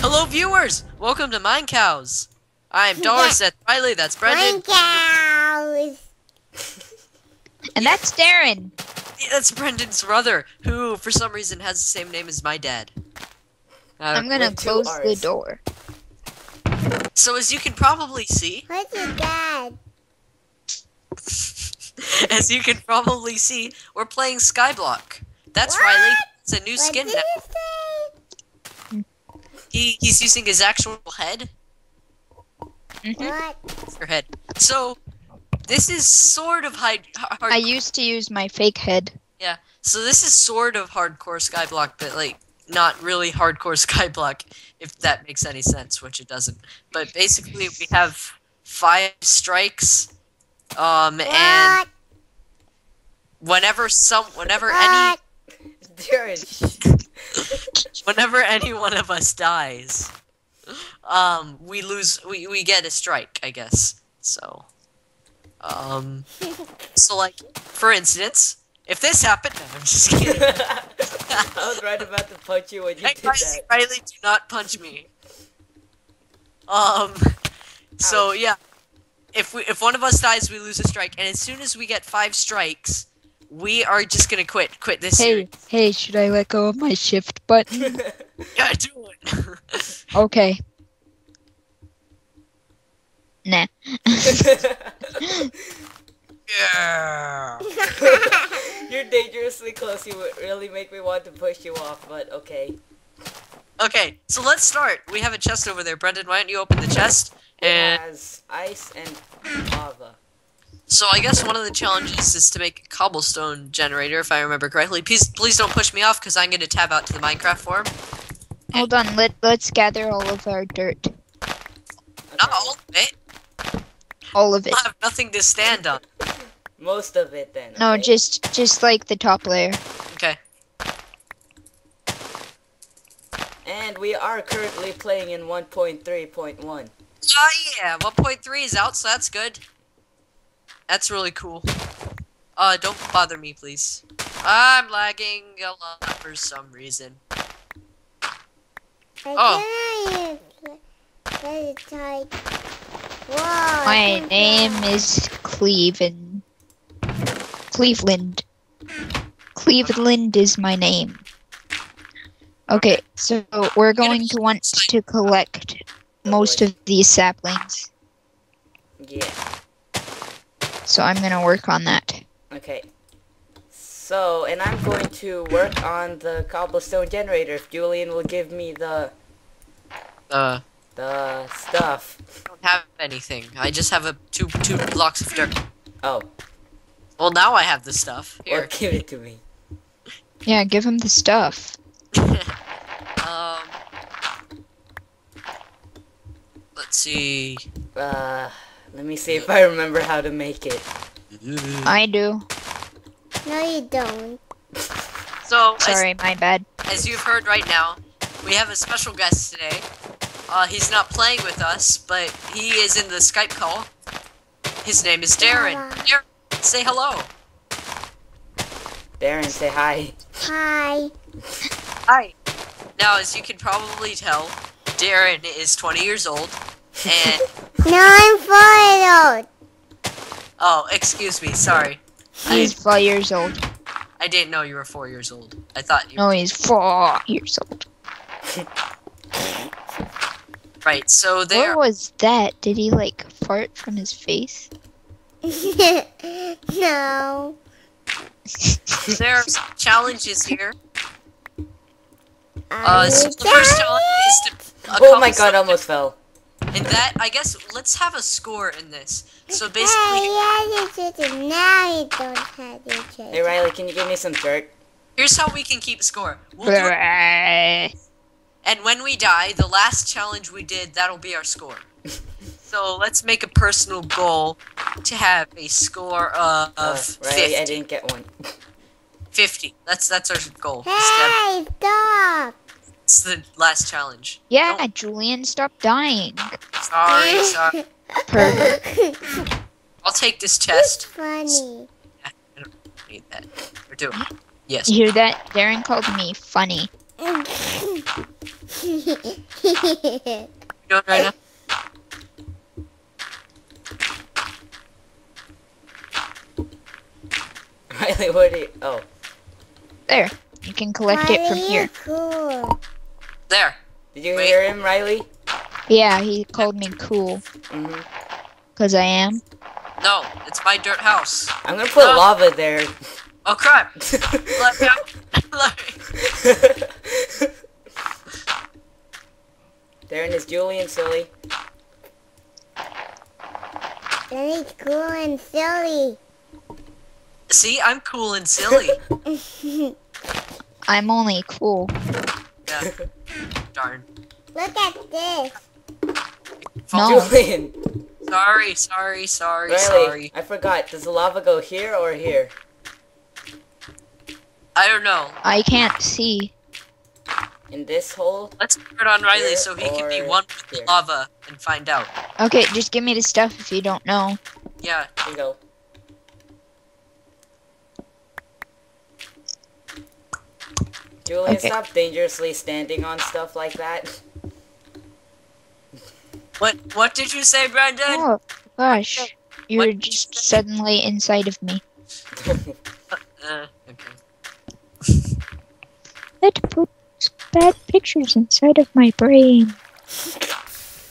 Hello, viewers! Welcome to MineCows. I'm Doris. That's Riley. That's Brendan. cows. And that's Darren. That's Brendan's brother, who for some reason has the same name as my dad. Uh, I'm gonna close the door. so as you can probably see, What's your dad? as you can probably see, we're playing Skyblock. That's What? Riley. It's a new What skin did now. you say? He he's using his actual head. Mhm. What? Your head. So this is sort of hard. hard I used to use my fake head. Yeah. So this is sort of hardcore Skyblock, but like not really hardcore Skyblock, if that makes any sense, which it doesn't. But basically, we have five strikes, um, and whenever some, whenever any, What? Whenever any one of us dies, um, we lose, we we get a strike, I guess. So, um, so like, for instance, if this happened, no, I'm just kidding. I was right about to punch you when you Hey, did Riley, that. Riley, do not punch me. Um, so Ouch. yeah, if we if one of us dies, we lose a strike, and as soon as we get five strikes, we are just gonna quit. Quit this Hey, series. hey, should I let go of my shift button? Yeah, do it. okay. Nah. yeah. You're dangerously close. You would really make me want to push you off, but okay. Okay, so let's start. We have a chest over there, Brendan. Why don't you open the chest? It And has ice and lava. So I guess one of the challenges is to make a cobblestone generator, if I remember correctly. Please, please don't push me off, because I'm gonna tab out to the Minecraft forum. Hold on, let let's gather all of our dirt. Not all of it. All of it. I have nothing to stand on. Most of it then. No, okay? just just like the top layer. Okay. And we are currently playing in 1.3.1. Oh ah, yeah, 1.3 is out, so that's good. That's really cool. Uh, don't bother me, please. I'm lagging a lot for some reason. Oh. Very tight. Whoa. My name is Cleveland. Cleveland. Cleveland is my name. Okay, so we're going to want to collect most of these saplings. Yeah. So I'm gonna work on that. Okay. So, and I'm going to work on the cobblestone generator if Julian will give me the Uh, the stuff. I don't have anything. I just have a two two blocks of dirt. Oh, Well, now I have the stuff. or Here. give it to me. Yeah, give him the stuff. um. Let's see. Uh, let me see if I remember how to make it. I do. No, you don't. So, as, Sorry, my bad. as you've heard right now, we have a special guest today. Uh, he's not playing with us, but he is in the Skype call. His name is Darren. Hello. Darren, say hello. Darren, say hi. Hi. Hi. Now, as you can probably tell, Darren is 20 years old, and No, I'm four old. Oh, excuse me, sorry, He's four years old. I didn't know you were four years old. I thought you No, he's four years old. right. So there, What was that? Did he like fart from his face? no. there are some challenges here. Uh, so the first challenge is to. Oh my god, accomplish almost fell. Something. And that, I guess, let's have a score in this. So basically, yeah, you did it. You don't have your chest. Hey Riley, can you give me some dirt? here's how we can keep score. We'll do it, and when we die, the last challenge we did, that'll be our score. so let's make a personal goal to have a score of Oh, Riley, I didn't get one. 50. That's that's our goal. is to have- Hey, stop. It's the last challenge. Yeah, Julian, stop dying. Sorry, sorry. Perfect. I'll take this It's chest. funny. I don't need that. We're doing. Yes. You hear that? Darren called me funny. You doing right now? Riley, what are you? Oh, There. You can collect it from here. Cool. There. did you Wait. hear him, Riley? Yeah, he called me cool. hmm Because I am. No, it's my dirt house. I'm gonna put No. lava there. Oh crap! Let me out. Let me- Darren is Julian silly. Riley's cool and silly. See, I'm cool and silly. I'm only cool. Yeah. Darn. Look at this. No. Julian, Sorry, sorry, sorry, Riley, sorry. I forgot. Does the lava go here or here? I don't know. I can't see. In this hole? Let's put it on Riley so he can be one with the lava and find out. Okay, just give me the stuff if you don't know. Yeah. Here you go. Julian, Okay. stop dangerously standing on stuff like that. What What did you say, Brendan? Oh, gosh. you're What? just suddenly inside of me. Uh, okay. Let's put bad pictures inside of my brain.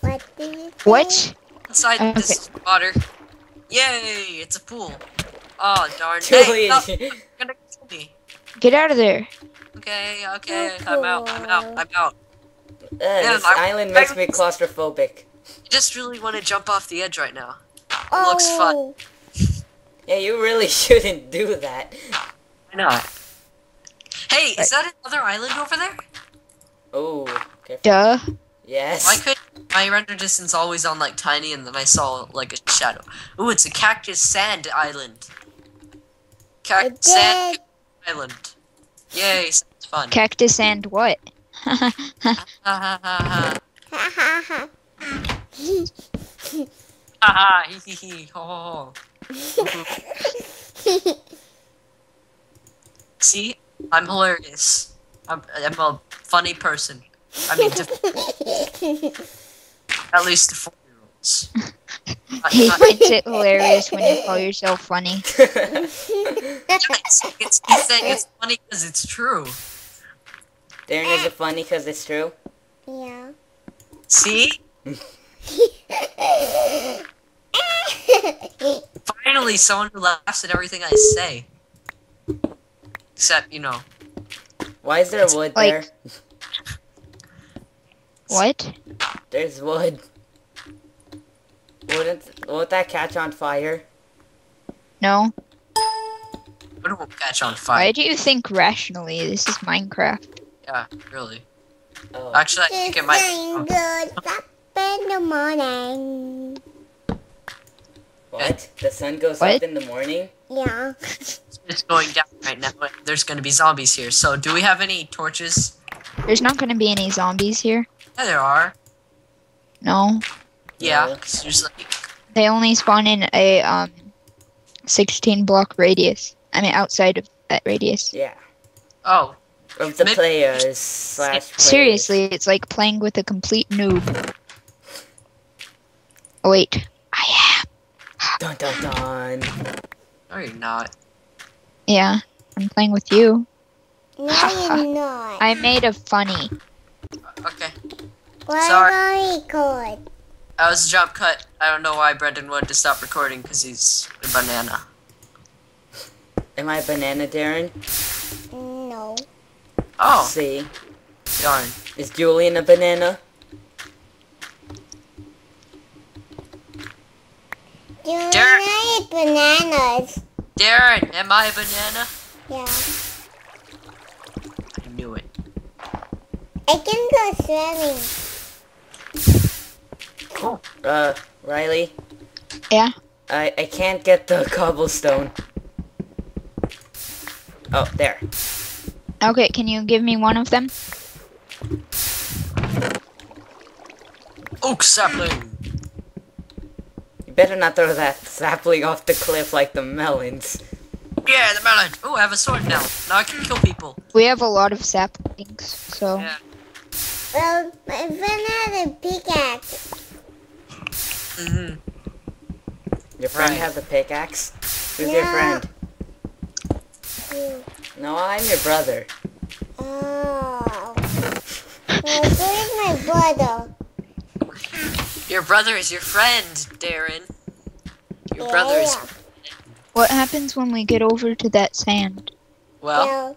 What do you? What? Inside Okay. this water. Yay! It's a pool. Oh darn! Hey, Julian, no, gonna kill me. Get out of there. Okay, okay, I'm out. I'm out. I'm out. uh, this I- island makes me claustrophobic. I just really want to jump off the edge right now. Oh, looks fun. Yeah, you really shouldn't do that. Why not? Hey, is that another island over there? Oh, careful. Duh. Yes. Why could my render distance always on like tiny and then I saw like a shadow? Ooh, it's a cactus sand island. Cac It sand island. Yay, sounds fun. Cactus and what? Ha ha ha ha. Ha ha ha. Ha ha hee hee hee ho ho ho. See, I'm hilarious. I'm, I'm a funny person. I mean, to, at least to four year olds. he finds it hilarious when you call yourself funny. It's, it's, it's, saying it's funny because it's true. Darren, is it funny because it's true? yeah. See? Finally, someone who laughs at everything I say. Except, you know, Why is there wood like- there? What? There's wood. Wouldn't won't that catch on fire? No. it won't catch on fire. Why do you think rationally? This is Minecraft. Yeah, really. Oh. Actually, I think it might. Just good up in the morning. What? The sun goes What? up in the morning? Yeah. It's going down right now. and There's going to be zombies here. So, do we have any torches? There's not going to be any zombies here. Yeah, there are. No. Yeah, Yeah. 'cause there's like. They only spawn in a um 16 block radius. I mean outside of that radius. Yeah. Oh, Of the Maybe- players slash players. Seriously, it's like playing with a complete noob. Oh wait. I am. Dun dun dun. no, you're not. Yeah. I'm playing with you. No, you're not. I made a funny. Okay. What Sorry. are we called? That was a jump cut. I don't know why Brendan wanted to stop recording because he's a banana. Am I a banana, Darren? No. Oh, See. darn. Is Julian a banana? Do you Derek. eat bananas? Darren, am I a banana? Yeah. I knew it. I can go swimming. Cool. Uh, Riley? Yeah. I, I can't get the cobblestone. Oh, there. Okay, can you give me one of them? Oak sapling. You better not throw that sapling off the cliff like the melons. Yeah, the melon. Oh, I have a sword now. Now I can kill people. We have a lot of saplings, so Yeah. Well, my friend has a pickaxe. Mm-hmm. Your friend Right. has a pickaxe? Who's your Yeah. friend? No, I'm your brother. Oh. Well, so my brother. Your brother is your friend, Darren. Your brother is Yeah. what happens when we get over to that sand? well. Well,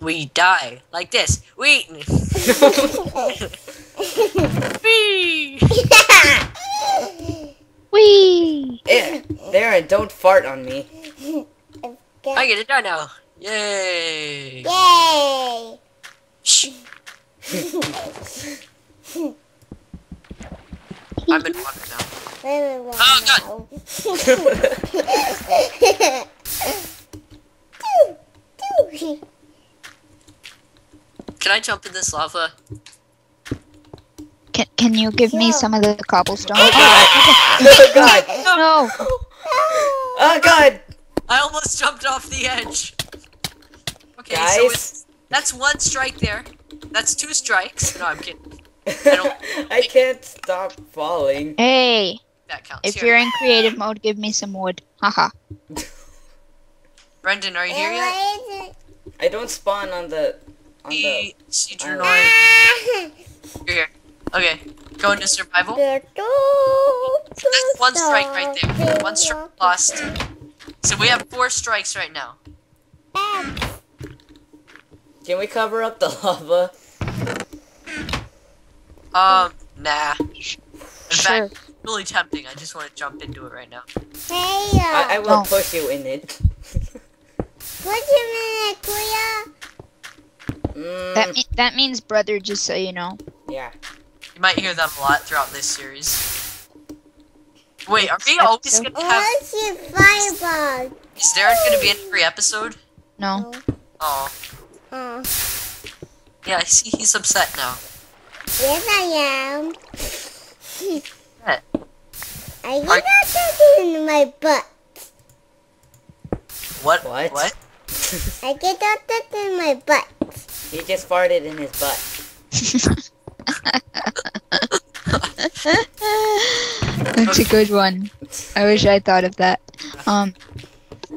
We die like this. We. Wee! Whee! Eh, Darren, don't fart on me. I get it done now. Yay! Yay! Shh. I'm in water now. Wait, wait, wait, Oh, no. Can I jump in this lava? Can can you give me some of the cobblestone? Oh, oh, oh god! no. Oh god! I almost jumped off the edge. Okay, so Guys? it's, that's one strike there. That's two strikes. No, I'm kidding. don't- I can't stop falling. Hey, That counts. if Here. you're in creative mode, give me some wood. Haha. Brendan, are you here yet? I don't spawn on the on the See, see, I don't Droid. it- You're here. Okay, go into survival. That's one strike right there. One strike lost. So we have four strikes right now. Can we cover up the lava? Um, nah. In Sure. fact, really tempting. I just want to jump into it right now. Hey, I, I uh, will Oh. push you in it. put him in a Kuya. That Mm, me- that means brother, just so you know. yeah. You might hear them a lot throughout this series. Wait, are we always gonna have? What's your fireball? Is Darren gonna be in every episode? No. Oh, Oh, yeah. I see he's upset now. yes, I am. Yeah. I get that in my butt. What? What? What? I get that in my butt. He just farted in his butt. That's a good one. I wish I thought of that. Um,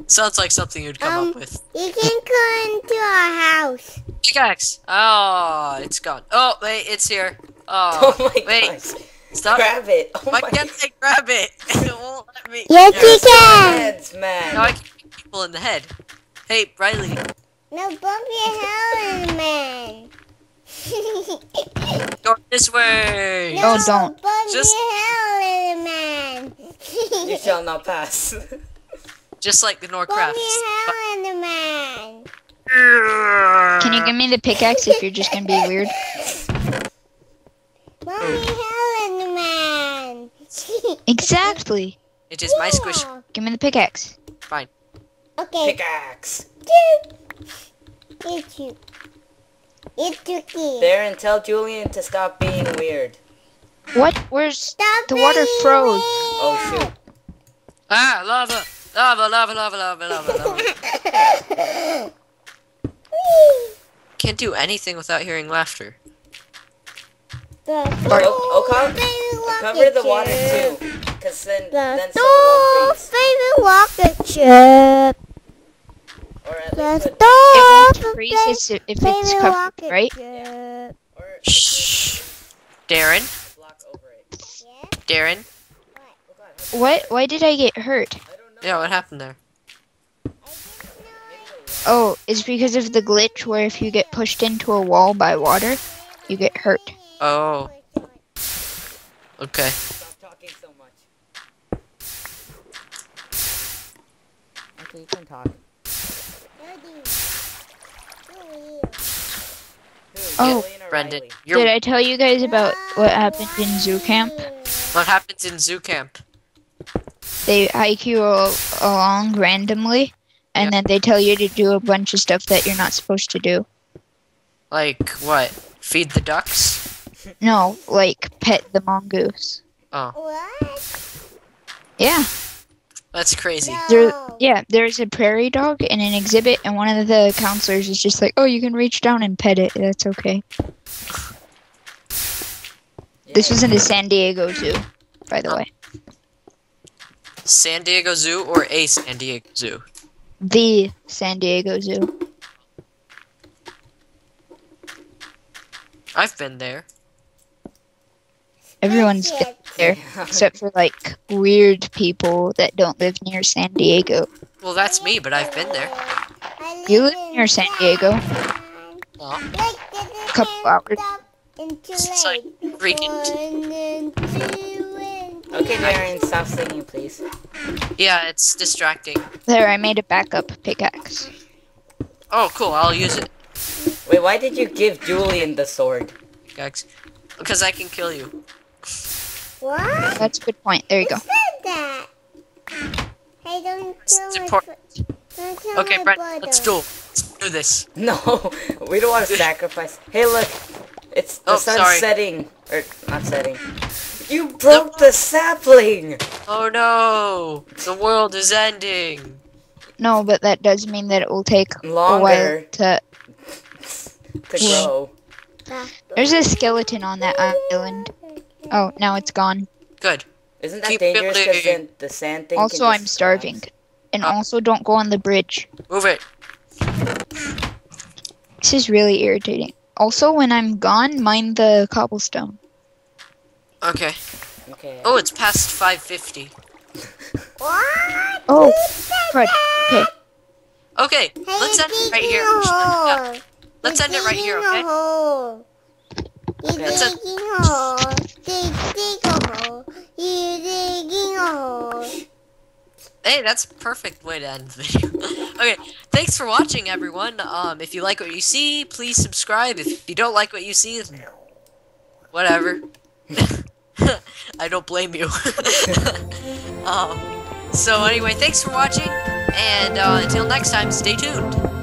Sounds like something you'd come Um, up with. You can come into our house. Pickaxe. Oh, it's gone. Oh, wait, it's here. Oh, Oh, my wait. gosh. Stop. Grab it. Oh Why my can't I grab it? it won't let me. Yes, There. you can. heads, man. Now I can hit people in the head. Hey, Riley. No, bump your hell man. Go this way. no, Oh, don't. Bump Just- your hell man. You shall not pass. Just like the Bump Norcrafts. man. can you give me the pickaxe if you're just gonna be weird? Bump your hell man. Exactly. It is my squish. Give me the pickaxe. Fine. Okay. Pickaxe. It's you. It's Tuki. Darren, tell Julian to stop being weird. What? Where's Stop the water froze? weird. Oh shoot. Ah, lava. Lava, lava, lava, lava, lava, lava. Can't do anything without hearing laughter. The Oh, oh, co- baby Cover the water too. Cause then, The then someone won't freeze. baby rocket ship. Or at The least, It won't freeze if if it's covered, rocket right? ship. or Shh. Darren, block over it. Yeah. Darren. What? Why did I get hurt? I. Yeah, what happened there? Oh, it's because of the glitch where if you get pushed into a wall by water, you get hurt. Oh, okay. Stop talking so much. Okay, you can talk. Who? Oh. Brendan, you're. Did I tell you guys about what happened in zoo camp? What happens in zoo camp? They hike you al- along randomly, and Yeah. then they tell you to do a bunch of stuff that you're not supposed to do. Like what? Feed the ducks? No, like pet the mongoose. Oh, What? Yeah. That's crazy. There, yeah, there's a prairie dog in an exhibit, and one of the counselors is just like, "Oh, you can reach down and pet it. That's okay." This was in the San Diego Zoo, by the way. San Diego Zoo or a San Diego Zoo? The San Diego Zoo. I've been there. Everyone's been there, except for like weird people that don't live near San Diego. Well, that's me, but I've been there. I You live near San Diego. Aw. Like, this is Couple hours. It's like freaking- One and two and Okay, three. Darren, stop singing, please. Yeah, it's distracting. There, I made a backup pickaxe. Oh, cool. I'll use it, Wait, why did you give Julian the sword? guys. Because I can kill you. What? That's a good point. There you go. Said that? Hey, don't kill my important. don't kill Okay, my Brent, brother. let's do. Let's do this. No, we don't want to sacrifice. Hey, look, it's the Oh, sun's sorry. setting, or not setting. You broke the sapling. Oh no! The world is ending. No, but that does mean that it will take a Longer. while to. To Yeah. grow. There's a skeleton on that island. Oh, now it's gone. Good. Isn't that Keep dangerous? Because then the sand thing. Also, can I'm starving. collapse. And Uh. also, don't go on the bridge. Move it. This is really irritating. Also, when I'm gone, mine the cobblestone. Okay. Okay. Oh, it's past 550. What? Oh, Who said crud. that? Okay, Hey, let's end it right here. Yeah. Let's end it right here, okay? Hole. You're Okay. Let's end- digging a hole. Dig, dig a hole. You're digging a hole. Hey, that's a perfect way to end the video. okay, thanks for watching, everyone. Um, if you like what you see, please subscribe. If you don't like what you see, whatever. I don't blame you. um, so anyway, thanks for watching, and uh, until next time, stay tuned.